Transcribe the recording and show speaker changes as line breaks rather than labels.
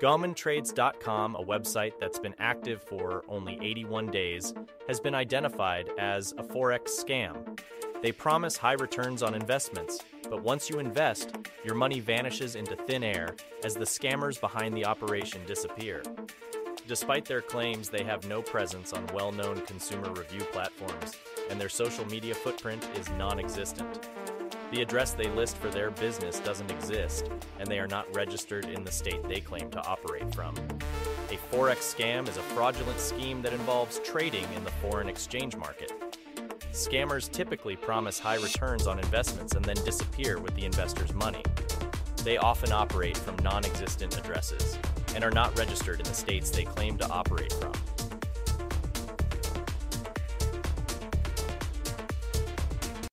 Gominetrades.com, a website that's been active for only 81 days, has been identified as a Forex scam. They promise high returns on investments, but once you invest, your money vanishes into thin air as the scammers behind the operation disappear. Despite their claims, they have no presence on well known consumer review platforms, and their social media footprint is non existent. The address they list for their business doesn't exist, and they are not registered in the state they claim to operate from. A Forex scam is a fraudulent scheme that involves trading in the foreign exchange market. Scammers typically promise high returns on investments and then disappear with the investor's money. They often operate from non existent addresses and are not registered in the states they claim to operate from.